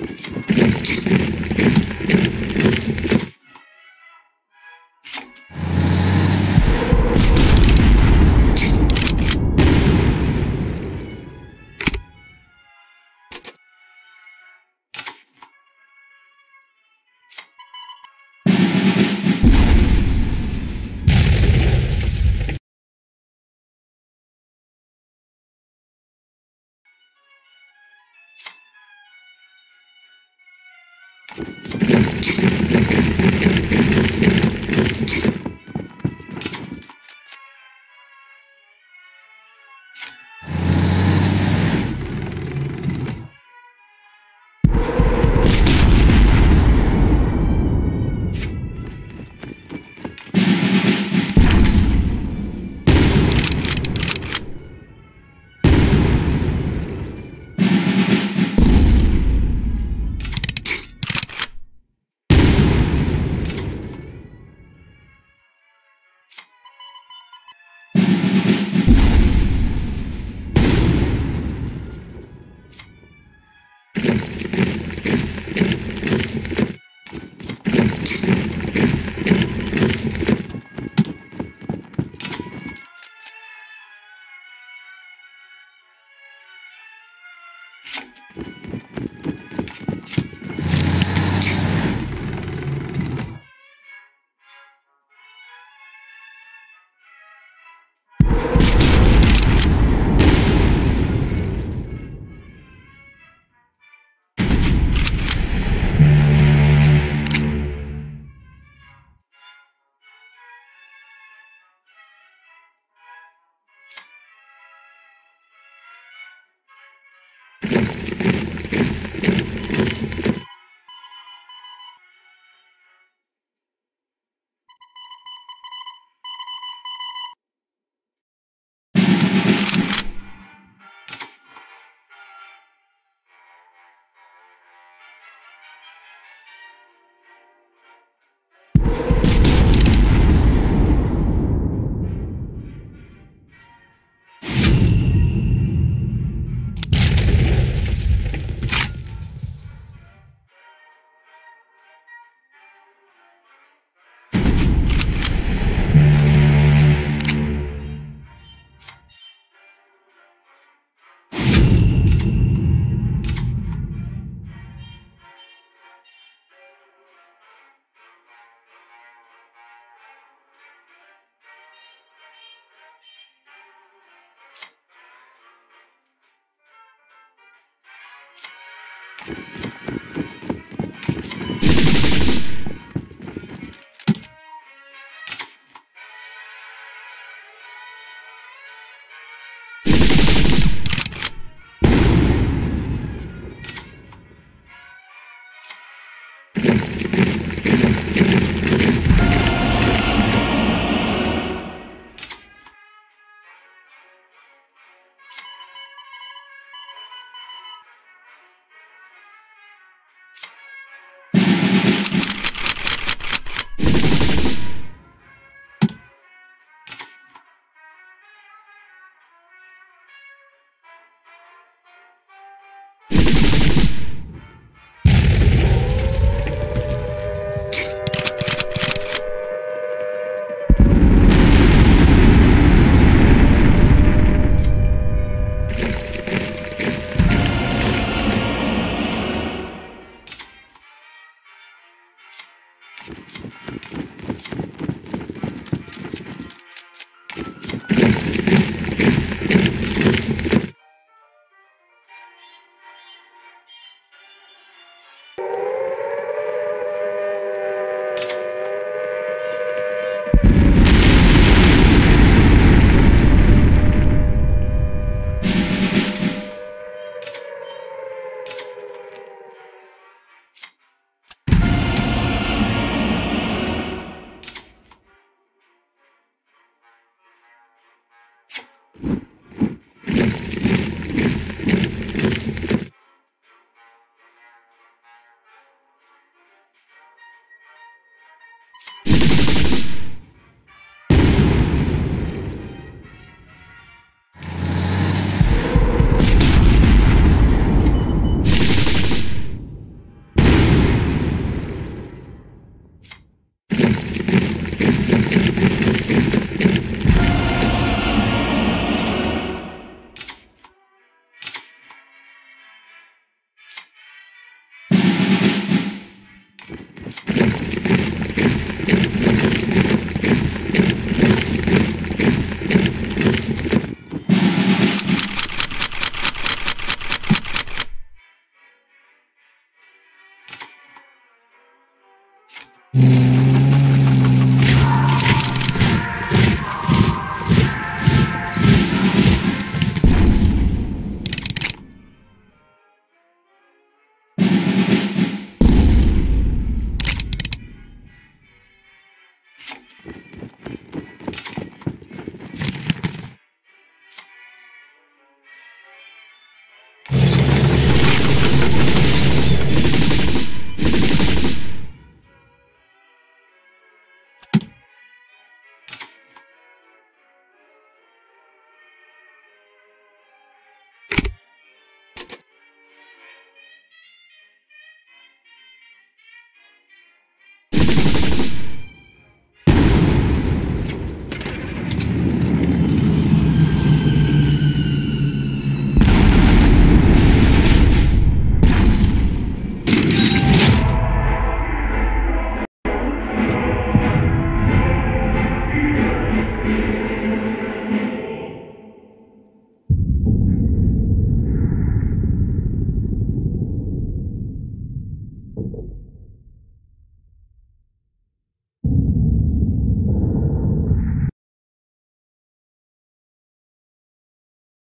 よし! フフフ。you